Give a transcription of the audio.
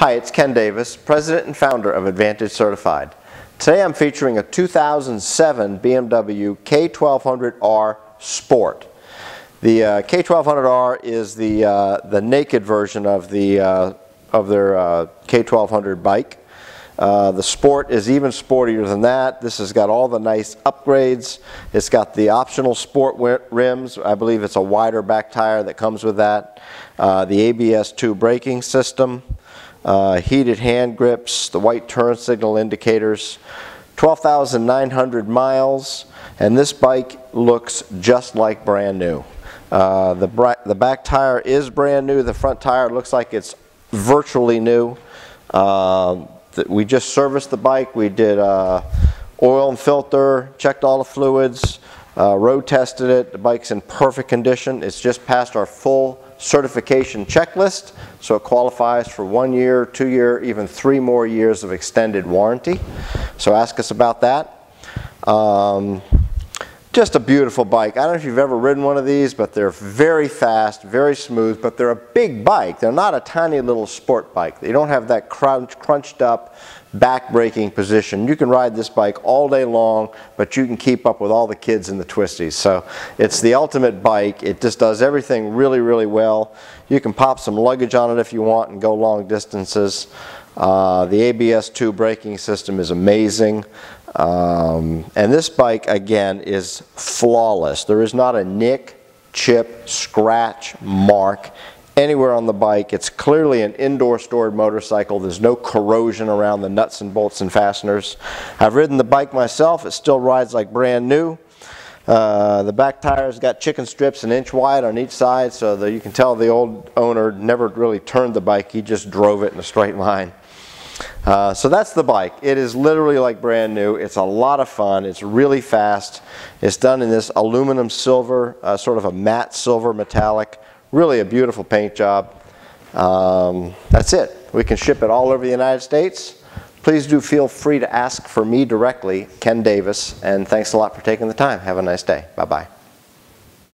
Hi, it's Ken Davis, President and founder of Advantage Certified. Today I'm featuring a 2007 BMW K1200R Sport. The uh, K1200R is the, uh, the naked version of, the, uh, of their uh, K1200 bike. Uh, the Sport is even sportier than that. This has got all the nice upgrades. It's got the optional sport rims. I believe it's a wider back tire that comes with that. Uh, the ABS2 braking system uh, heated hand grips, the white turn signal indicators, 12,900 miles, and this bike looks just like brand new. Uh, the, the back tire is brand new, the front tire looks like it's virtually new. Uh, we just serviced the bike, we did uh, oil and filter, checked all the fluids, uh, road tested it, the bike's in perfect condition, it's just passed our full certification checklist, so it qualifies for one year, two year, even three more years of extended warranty. So ask us about that. Um, just a beautiful bike. I don't know if you've ever ridden one of these, but they're very fast, very smooth, but they're a big bike. They're not a tiny little sport bike. They don't have that crunch, crunched up back braking position. You can ride this bike all day long, but you can keep up with all the kids in the twisties. So it's the ultimate bike. It just does everything really, really well. You can pop some luggage on it if you want and go long distances. Uh, the ABS2 braking system is amazing. Um, and this bike, again, is flawless. There is not a nick, chip, scratch, mark anywhere on the bike. It's clearly an indoor stored motorcycle. There's no corrosion around the nuts and bolts and fasteners. I've ridden the bike myself. It still rides like brand new. Uh, the back tires got chicken strips an inch wide on each side so that you can tell the old owner never really turned the bike. He just drove it in a straight line. Uh, so that's the bike. It is literally like brand new. It's a lot of fun. It's really fast. It's done in this aluminum silver, uh, sort of a matte silver metallic. Really a beautiful paint job. Um, that's it. We can ship it all over the United States. Please do feel free to ask for me directly, Ken Davis, and thanks a lot for taking the time. Have a nice day. Bye-bye.